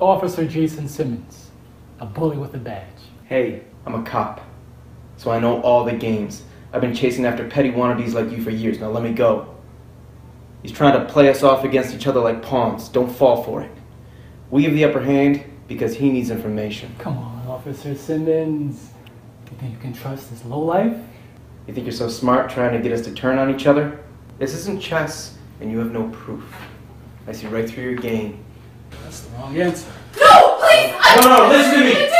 Officer Jason Simmons, a bully with a badge. Hey, I'm a cop, so I know all the games. I've been chasing after petty wannabes like you for years. Now let me go. He's trying to play us off against each other like pawns. Don't fall for it. We have the upper hand because he needs information. Come on, Officer Simmons. You think you can trust this lowlife? You think you're so smart trying to get us to turn on each other? This isn't chess, and you have no proof. I see right through your game. That's the wrong answer. No, please! No, no, listen to me.